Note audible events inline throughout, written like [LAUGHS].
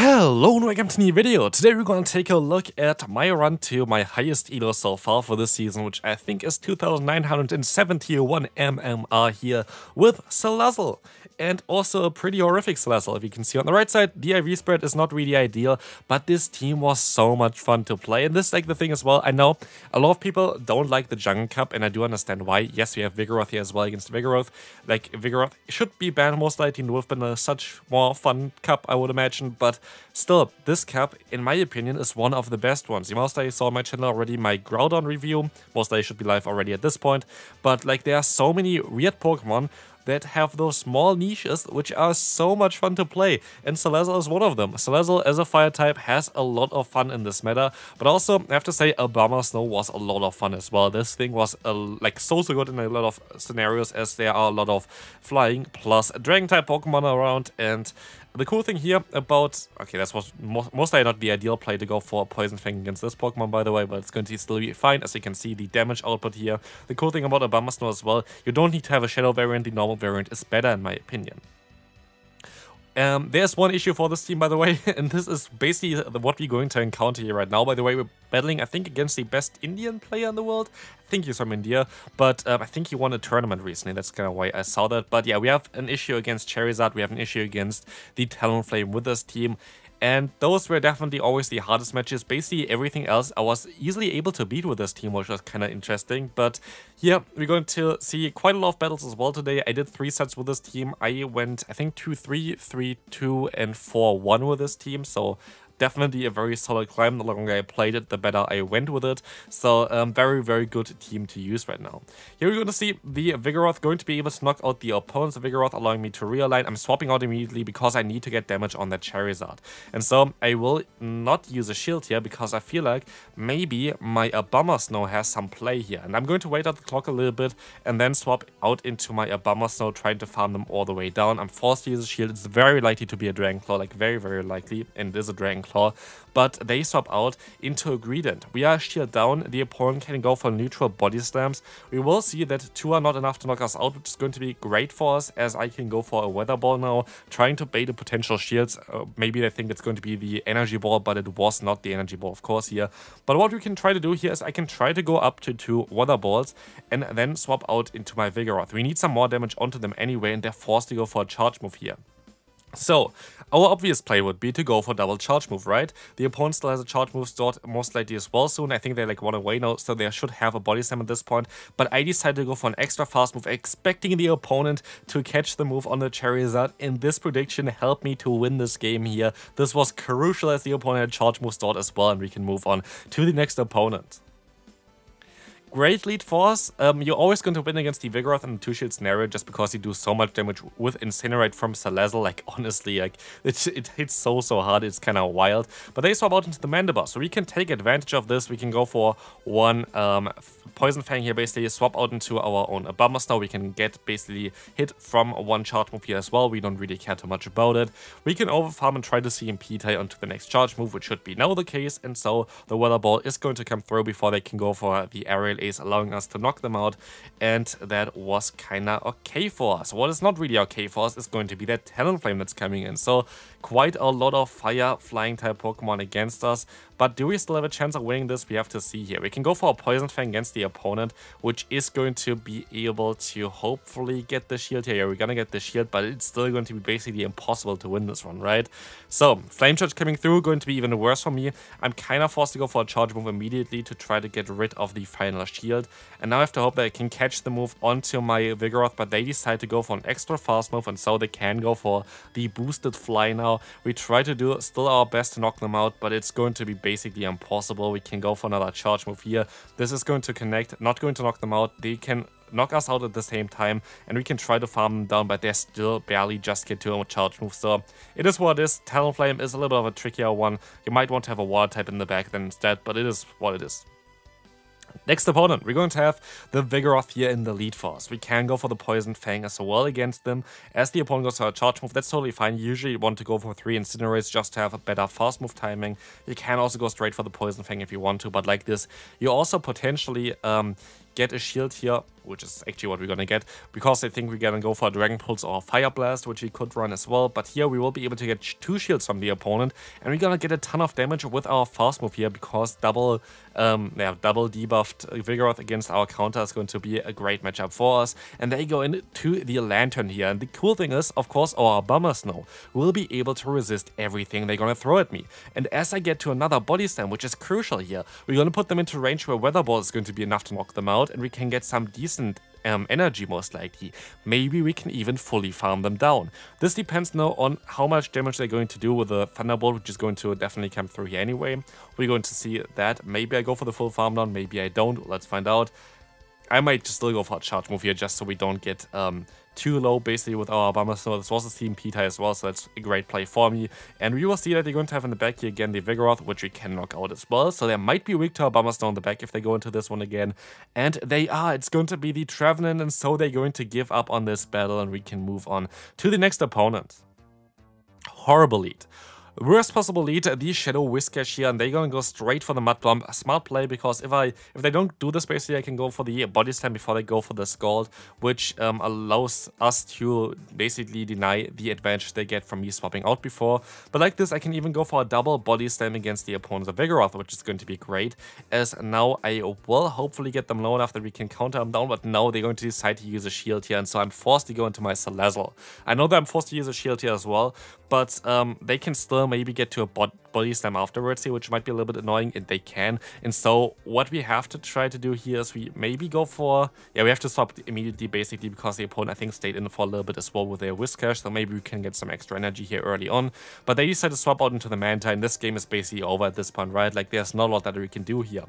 Hello and welcome to a new video. Today we're going to take a look at my run to my highest elo so far for this season, which I think is 2971 MMR here with Salazzle and also a pretty horrific Salazzle. If you can see on the right side, the IV spread is not really ideal, but this team was so much fun to play. And this is like the thing as well. I know a lot of people don't like the Jungle Cup, and I do understand why. Yes, we have Vigoroth here as well against Vigoroth. Like, Vigoroth should be banned most likely. It would have been a such more fun cup, I would imagine. But still, this cap, in my opinion, is one of the best ones. You most likely saw my channel already my Groudon review. Most likely should be live already at this point. But like, there are so many weird Pokemon that have those small niches which are so much fun to play, and Salazzle is one of them. Salazzle as a fire type has a lot of fun in this meta, but also I have to say Obama Abomasnow was a lot of fun as well. This thing was uh, like so so good in a lot of scenarios as there are a lot of flying plus dragon type Pokemon around and the cool thing here about... Okay, that's was most, mostly not the ideal play to go for Poison Fang against this Pokemon, by the way, but it's going to still be fine, as you can see the damage output here. The cool thing about Abomasnow as well, you don't need to have a Shadow variant, the normal variant is better in my opinion. Um, there's one issue for this team, by the way, [LAUGHS] and this is basically what we're going to encounter here right now. By the way, we're battling, I think, against the best Indian player in the world. I think he's from India, but um, I think he won a tournament recently. That's kind of why I saw that. But yeah, we have an issue against Charizard. We have an issue against the Talonflame with this team. And those were definitely always the hardest matches. Basically, everything else I was easily able to beat with this team, which was kind of interesting. But yeah, we're going to see quite a lot of battles as well today. I did three sets with this team. I went, I think, 2-3, 3-2, and 4-1 with this team. So definitely a very solid climb. The longer I played it, the better I went with it. So um, very, very good team to use right now. Here we're going to see the Vigoroth going to be able to knock out the opponent's Vigoroth, allowing me to realign. I'm swapping out immediately because I need to get damage on that Charizard. And so I will not use a shield here because I feel like maybe my Abomasnow has some play here. And I'm going to wait out the clock a little bit and then swap out into my Abomasnow, trying to farm them all the way down. I'm forced to use a shield. It's very likely to be a Dragon Claw, like very, very likely. And it is a Dragon Claw, but they swap out into a Greedent. We are shield down, the opponent can go for neutral body slams. We will see that two are not enough to knock us out, which is going to be great for us, as I can go for a Weather Ball now, trying to bait the potential shields. Uh, maybe they think it's going to be the Energy Ball, but it was not the Energy Ball, of course, here. But what we can try to do here is I can try to go up to two Weather Balls, and then swap out into my Vigoroth. We need some more damage onto them anyway, and they're forced to go for a charge move here. So, our obvious play would be to go for double charge move, right? The opponent still has a charge move stored most likely as well soon. I think they like one away now, so they should have a body slam at this point. But I decided to go for an extra fast move, expecting the opponent to catch the move on the Charizard. And this prediction helped me to win this game here. This was crucial as the opponent had charge move stored as well, and we can move on to the next opponent great lead force. Um, you're always going to win against the Vigoroth in the two-shield scenario just because you do so much damage with Incinerate from Salazzle. Like, [LAUGHS] honestly, like it, it hits so, so hard. It's kind of wild. But they swap out into the Mandibuzz, so we can take advantage of this. We can go for one um, Poison Fang here, basically swap out into our own Abomasnow. We can get basically hit from one charge move here as well. We don't really care too much about it. We can overfarm and try to CMP tie onto the next charge move, which should be now the case. And so the Weather Ball is going to come through before they can go for the Aerial Ace, allowing us to knock them out. And that was kinda okay for us. What is not really okay for us is going to be that Talonflame that's coming in. So quite a lot of fire flying type Pokemon against us. But do we still have a chance of winning this? We have to see here. We can go for a Poison Fang against the opponent, which is going to be able to hopefully get the shield here. We're gonna get the shield, but it's still going to be basically impossible to win this one, right? So, Flame Charge coming through, going to be even worse for me. I'm kind of forced to go for a charge move immediately to try to get rid of the final shield. And now I have to hope that I can catch the move onto my Vigoroth, but they decide to go for an extra fast move, and so they can go for the boosted fly now. We try to do still our best to knock them out, but it's going to be basically impossible. We can go for another charge move here. This is going to connect, not going to knock them out. They can knock us out at the same time and we can try to farm them down but they still barely just get to a charge move so it is what it is Talonflame is a little bit of a trickier one you might want to have a water type in the back then instead but it is what it is Next opponent, we're going to have the Vigoroth here in the lead force. We can go for the Poison Fang as well against them. As the opponent goes for a charge move, that's totally fine. Usually you usually want to go for 3 Incinerates just to have a better fast move timing. You can also go straight for the Poison Fang if you want to, but like this, you also potentially um, get a shield here, which is actually what we're gonna get, because I think we're gonna go for Dragon Pulse or Fire Blast, which we could run as well, but here we will be able to get two shields from the opponent, and we're gonna get a ton of damage with our fast move here, because double, um, yeah, double debuffed Vigoroth against our counter is going to be a great matchup for us, and they go into the Lantern here, and the cool thing is, of course, our Abomasnow will be able to resist everything they're gonna throw at me, and as I get to another Body Slam, which is crucial here, we're gonna put them into range where Weather Ball is going to be enough to knock them out, and we can get some decent um, energy most likely. Maybe we can even fully farm them down. This depends now on how much damage they're going to do with the Thunderbolt, which is going to definitely come through here anyway. We're going to see that. Maybe I go for the full farm down, maybe I don't. Let's find out. I might just still go for a charge move here just so we don't get um, too low basically with our Abomasnow. This was a CMP tie as well, so that's a great play for me. And we will see that they're going to have in the back here again the Vigoroth, which we can knock out as well. So they might be weak to our Abomasnow in the back if they go into this one again. And they are. It's going to be the Trevenant, and so they're going to give up on this battle, and we can move on to the next opponent. Horrible lead. Worst possible lead, the Shadow Whiscash here, and they're gonna go straight for the Mud Bomb. A smart play, because if I if they don't do this basically, I can go for the Body Slam before they go for the Scald, which um, allows us to basically deny the advantage they get from me swapping out before. But like this, I can even go for a double Body Slam against the opponent of Vigoroth, which is going to be great, as now I will hopefully get them low enough that we can counter them down, but now they're going to decide to use a shield here, and so I'm forced to go into my Salazzle. I know that I'm forced to use a shield here as well, but um, they can still maybe get to a body slam afterwards here, which might be a little bit annoying, and they can. And so what we have to try to do here is we maybe go for... Yeah, we have to swap immediately, basically, because the opponent, I think, stayed in for a little bit as well with their Whiscash, so maybe we can get some extra energy here early on. But they decide to swap out into the Mantine, and this game is basically over at this point, right? Like, there's not a lot that we can do here.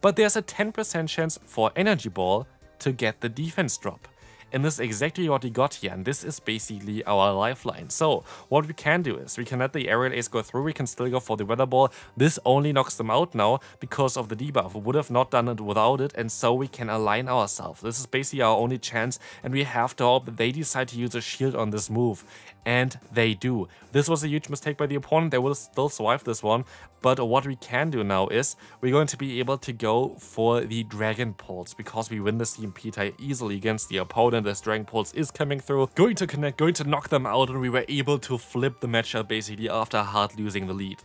But there's a 10% chance for Energy Ball to get the defense drop. And this is exactly what we got here, and this is basically our lifeline. So, what we can do is, we can let the aerial ace go through, we can still go for the weather ball. This only knocks them out now because of the debuff. We would have not done it without it, and so we can align ourselves. This is basically our only chance, and we have to hope that they decide to use a shield on this move. And they do. This was a huge mistake by the opponent, they will still survive this one, but what we can do now is, we're going to be able to go for the Dragon Pulse, because we win the CMP tie easily against the opponent this Dragon Pulse is coming through, going to connect, going to knock them out, and we were able to flip the matchup basically after hard losing the lead.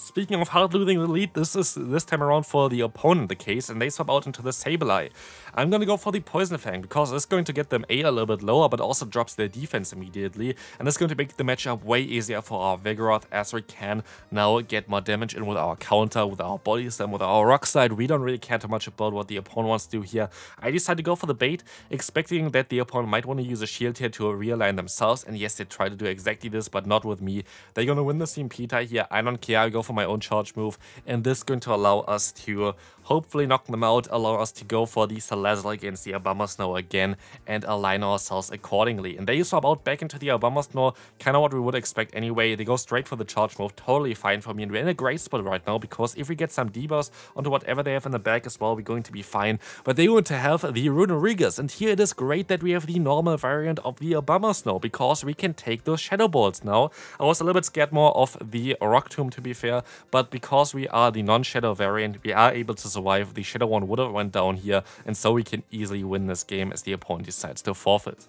Speaking of hard losing the lead, this is this time around for the opponent the case, and they swap out into the Sableye. I'm gonna go for the Poison Fang, because it's going to get them A a little bit lower, but also drops their defense immediately, and it's going to make the matchup way easier for our Vigoroth, as we can now get more damage in with our counter, with our Body Slam, with our Rock Slide. We don't really care too much about what the opponent wants to do here. I decided to go for the bait, expecting that the opponent might want to use a shield here to realign themselves, and yes, they try to do exactly this, but not with me. They're gonna win the CMP tie here, I don't care, I go for my own charge move, and this is going to allow us to uh, hopefully knock them out, allow us to go for the Salazzle against the Abomasnow again, and align ourselves accordingly. And they swap out back into the Abomasnow, kind of what we would expect anyway. They go straight for the charge move, totally fine for me, and we're in a great spot right now, because if we get some debuffs onto whatever they have in the back as well, we're going to be fine. But they want to have the Runerigus, and here it is great that we have the normal variant of the Abomasnow, because we can take those Shadow Balls now. I was a little bit scared more of the Rock Tomb, to be fair, but because we are the non-Shadow variant, we are able to survive. The Shadow one would have went down here, and so we can easily win this game as the opponent decides to forfeit.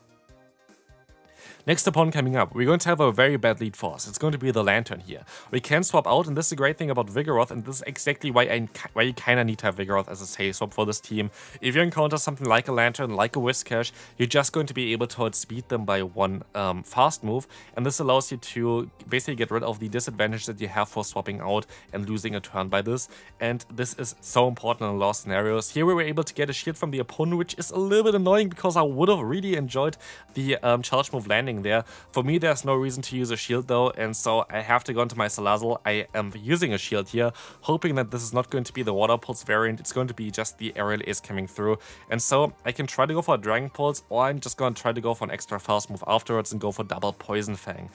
Next upon coming up, we're going to have a very bad lead for us. It's going to be the Lantern here. We can swap out, and this is a great thing about Vigoroth, and this is exactly why I why you kind of need to have Vigoroth as a safe swap for this team. If you encounter something like a Lantern, like a Whiscash, you're just going to be able to outspeed them by one um, fast move, and this allows you to basically get rid of the disadvantage that you have for swapping out and losing a turn by this, and this is so important in lost scenarios. Here we were able to get a shield from the opponent, which is a little bit annoying because I would have really enjoyed the um, charge move landing there. For me, there's no reason to use a shield though, and so I have to go into my Salazzle. I am using a shield here, hoping that this is not going to be the Water Pulse variant, it's going to be just the Aerial Ace coming through. And so I can try to go for a Dragon Pulse, or I'm just going to try to go for an extra fast move afterwards and go for double Poison Fang.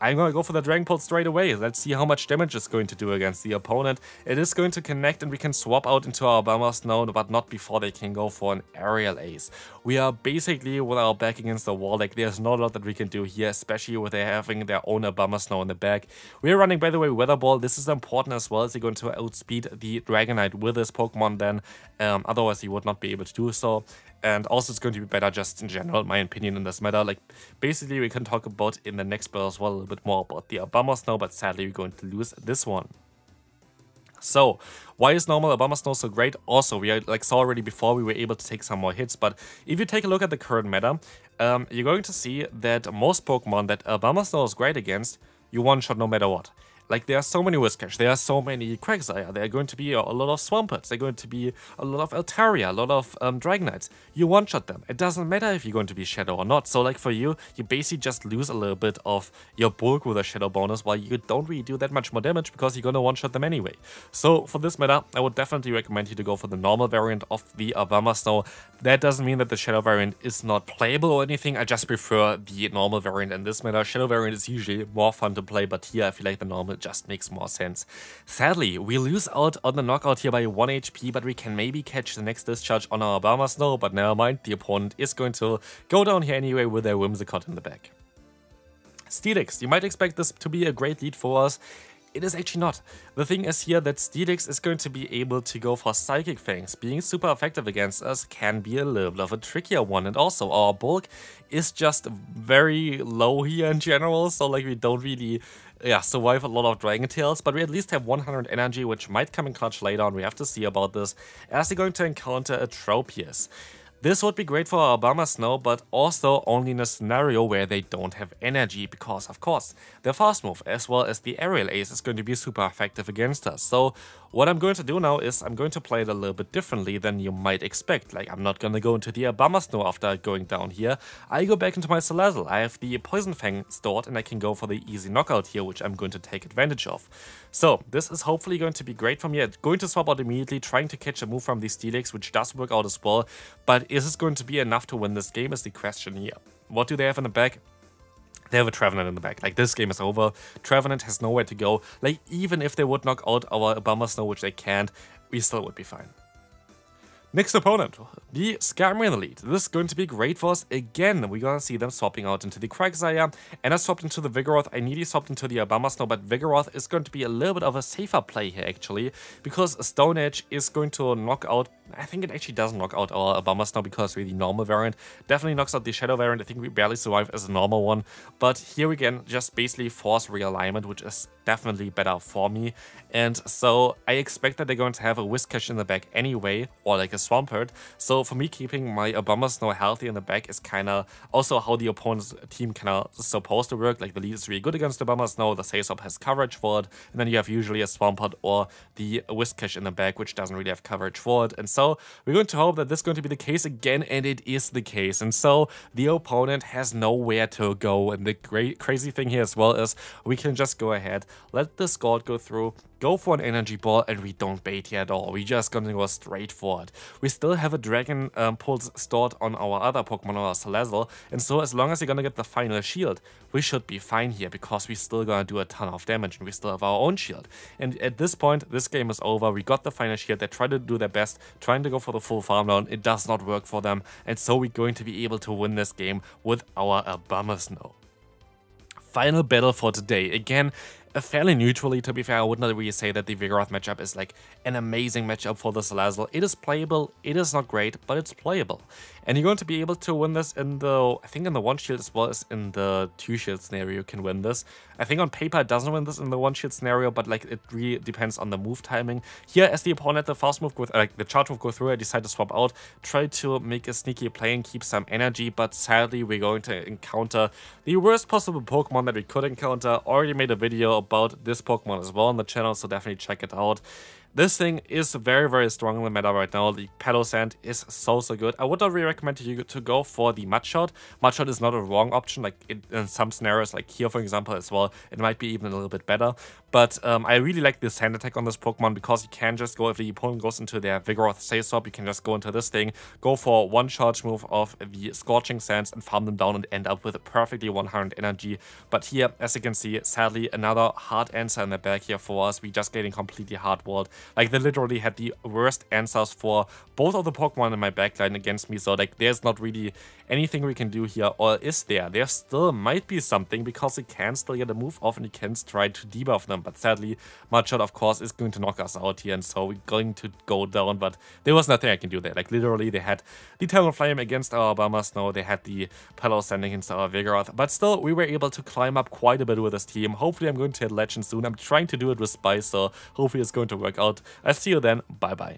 I'm gonna go for the Dragon Pulse straight away. Let's see how much damage it's going to do against the opponent. It is going to connect and we can swap out into our Abomasnow, but not before they can go for an Aerial Ace. we are basically with our back against the wall. Like there's not a lot that we can do here, especially with having their own Abomasnow in the back. We're running, by the way, Weather Ball. This is important as well as you're going to outspeed the Dragonite with this Pokemon then. Um, otherwise, you would not be able to do so. And also, it's going to be better just in general, my opinion in this matter. Like, basically, we can talk about in the next battle as well a little bit more about the Abomasnow, but sadly, we're going to lose this one. So, why is normal Abomasnow so great? Also, we are, like saw already before we were able to take some more hits, but if you take a look at the current meta, um, you're going to see that most Pokemon that Abomasnow is great against, you one-shot no matter what. Like, there are so many Whiscash, there are so many Quagsire, there are going to be a, lot of Swamperts, there are going to be a lot of Altaria, a lot of um, Dragonites. You one-shot them. It doesn't matter if you're going to be Shadow or not. So, like, for you, you basically just lose a little bit of your bulk with a Shadow bonus, while you don't really do that much more damage because you're gonna one-shot them anyway. So, for this meta, I would definitely recommend you to go for the normal variant of the Abomasnow. That doesn't mean that the Shadow variant is not playable or anything, I just prefer the normal variant in this meta. Shadow variant is usually more fun to play, but here I feel like the normal just makes more sense. Sadly, we lose out on the knockout here by 1 HP, but we can maybe catch the next discharge on our Abomasnow, but never mind, the opponent is going to go down here anyway with their Whimsicott in the back. Steelix, you might expect this to be a great lead for us. It is actually not. The thing is here that Steelix is going to be able to go for Psychic Fangs. Being super effective against us can be a little bit of a trickier one. And also our bulk is just very low here in general. So like we don't really yeah, survive a lot of Dragon Tails, but we at least have 100 energy, which might come in clutch later on. We have to see about this, as they're going to encounter a Tropius. This would be great for Abomasnow, but also only in a scenario where they don't have energy, because of course, their fast move as well as the aerial ace is going to be super effective against us. So what I'm going to do now is I'm going to play it a little bit differently than you might expect. Like I'm not going to go into the Abomasnow after going down here. I go back into my Salazzle. I have the Poison Fang stored and I can go for the easy knockout here, which I'm going to take advantage of. So this is hopefully going to be great for me. I'm going to swap out immediately, trying to catch a move from the Steelix, which does work out as well. But is this going to be enough to win this game is the question here. What do they have in the back? They have a Trevenant in the back. Like, this game is over. Trevenant has nowhere to go. Like, even if they would knock out our Abomasnow, which they can't, we still would be fine. Next opponent, the the lead. This is going to be great for us again. We're gonna see them swapping out into the Quagsire, and I swapped into the Vigoroth. I nearly swapped into the Abomasnow, but Vigoroth is going to be a little bit of a safer play here, actually, because Stone Edge is going to knock out I think it actually does knock out our Abomasnow because we're the normal variant. Definitely knocks out the Shadow variant. I think we barely survive as a normal one. But here we can just basically force realignment, which is definitely better for me. And so I expect that they're going to have a Whiscash in the back anyway, or like a Swampert. So for me, keeping my Abomasnow healthy in the back is kind of also how the opponent's team kind of supposed to work. Like the lead is really good against the Abomasnow, the Sasop has coverage for it, and then you have usually a Swampert or the Whiscash in the back, which doesn't really have coverage for it. And so we're going to hope that this is going to be the case again, and it is the case. And so the opponent has nowhere to go. And the great crazy thing here as well is we can just go ahead, let the Scald go through, go for an energy ball and we don't bait here at all. We're just gonna go straight for it. We still have a Dragon um, Pulse stored on our other Pokemon, our Salazzle, and so as long as you're gonna get the final shield, we should be fine here because we're still gonna do a ton of damage and we still have our own shield. And at this point, this game is over. We got the final shield. They try to do their best, trying to go for the full farm down. It does not work for them, and so we're going to be able to win this game with our Abomasnow final battle for today. Again, fairly neutrally, to be fair. I would not really say that the Vigoroth matchup is like an amazing matchup for the Salazzle. It is playable, it is not great, but it's playable. And you're going to be able to win this in the, I think in the one shield as well as in the two shield scenario you can win this. I think on paper it doesn't win this in the one shield scenario, but like it really depends on the move timing. Here, as the opponent, the fast move, with like the charge move go through, I decide to swap out, try to make a sneaky play and keep some energy, but sadly we're going to encounter the worst possible Pokemon that we could encounter. Already made a video about this Pokemon as well on the channel, so definitely check it out. This thing is very, very strong in the meta right now. The Palossand is so, so good. I would not really recommend you to go for the Mudshot. Mudshot is not a wrong option. Like in, in some scenarios, like here, for example, as well, it might be even a little bit better. But um, I really like the Sand Attack on this Pokemon because you can just go, if the opponent goes into their Vigoroth Sasop, you can just go into this thing, go for one charge move of the Scorching Sands and farm them down and end up with a perfectly 100 energy. But here, as you can see, sadly, another hard answer in the back here for us. We're just getting completely hard-walled Like they literally had the worst answers for both of the Pokemon in my backline against me, so like there's not really anything we can do here, or is there? There still might be something, because he can still get a move off and he can try to debuff them, but sadly, Mudshot of course is going to knock us out here, and so we're going to go down, but there was nothing I can do there. Like literally they had the Talonflame against our Abomasnow, they had the Palossand against our Vigoroth, but still we were able to climb up quite a bit with this team. Hopefully I'm going to hit Legend soon. I'm trying to do it with Spice, so hopefully it's going to work out. I'll see you then. Bye bye.